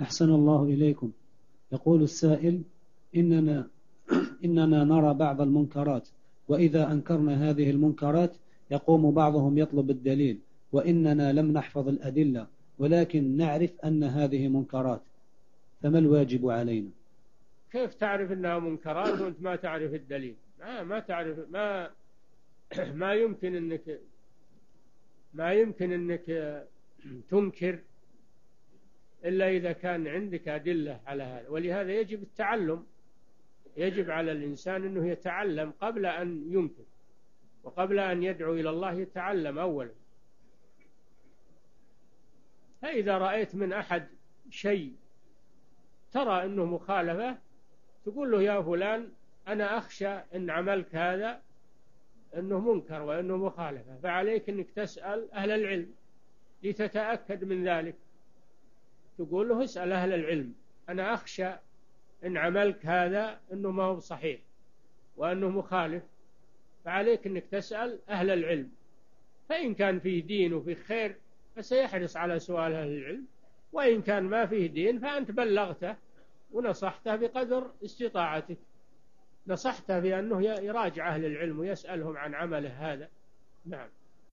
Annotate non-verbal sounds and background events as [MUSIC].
أحسن الله إليكم. يقول السائل إننا [CLEARS THROAT] إننا نرى بعض المنكرات وإذا أنكرنا هذه المنكرات يقوم بعضهم يطلب الدليل وإننا لم نحفظ الأدلة ولكن نعرف أن هذه منكرات. فما الواجب علينا؟ كيف تعرف أنها منكرات وأنت ما تعرف الدليل؟ ما, ما تعرف ما [CLEARS THROAT] ما يمكن أنك ما يمكن أنك تنكر إلا إذا كان عندك أدلة على هذا. ولهذا يجب التعلم. يجب على الإنسان أنه يتعلم قبل أن ينكر وقبل أن يدعو إلى الله يتعلم أولا. فإذا رأيت من أحد شيء ترى أنه مخالفة تقول له يا فلان أنا أخشى أن عملك هذا أنه منكر وأنه مخالفة. فعليك أنك تسأل أهل العلم لتتأكد من ذلك. تقول له اسأل أهل العلم. أنا أخشى إن عملك هذا أنه ما هو صحيح وأنه مخالف فعليك أنك تسأل أهل العلم. فإن كان فيه دين وفيه خير فسيحرص على سؤال أهل العلم وإن كان ما فيه دين فأنت بلغته ونصحته بقدر استطاعتك. نصحته بأنه يراجع أهل العلم ويسألهم عن عمله هذا. نعم.